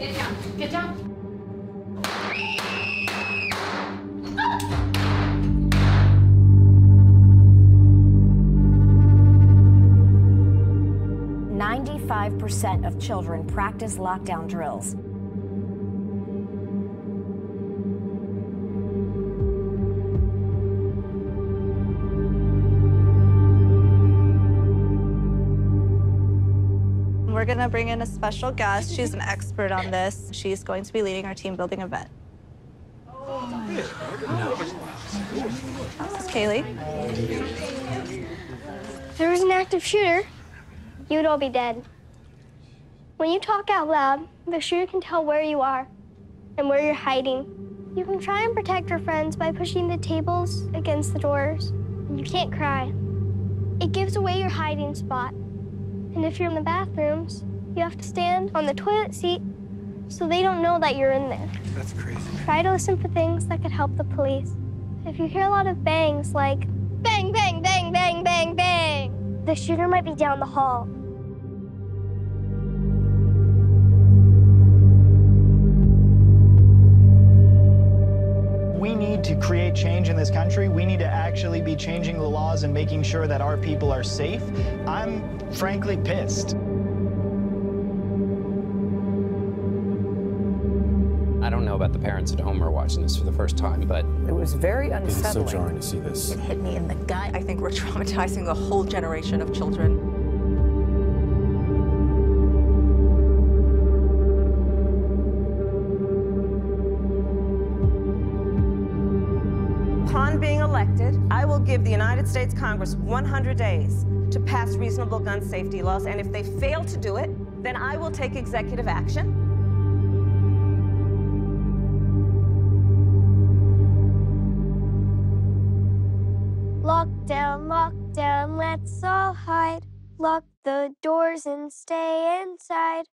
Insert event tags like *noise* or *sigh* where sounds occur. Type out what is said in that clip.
Get down. Get down. Ninety-five percent of children practice lockdown drills. We're gonna bring in a special guest. She's an expert on this. She's going to be leading our team building event. This is Kaylee. There was an active shooter, you'd all be dead. When you talk out loud, the shooter can tell where you are and where you're hiding. You can try and protect your friends by pushing the tables against the doors. And you can't cry. It gives away your hiding spot. And if you're in the bathrooms, you have to stand on the toilet seat so they don't know that you're in there. That's crazy. Try to listen for things that could help the police. If you hear a lot of bangs like bang, bang, bang, bang, bang, bang, the shooter might be down the hall. We need to create change in this country. We need to actually be changing the laws and making sure that our people are safe. I'm frankly pissed. I don't know about the parents at home who are watching this for the first time, but It was very unsettling. It's so jarring to see this. It hit me in the gut. I think we're *laughs* traumatizing a whole generation of children. Upon being elected, I will give the United States Congress 100 days to pass reasonable gun safety laws, and if they fail to do it, then I will take executive action. Lockdown, lockdown, let's all hide. Lock the doors and stay inside.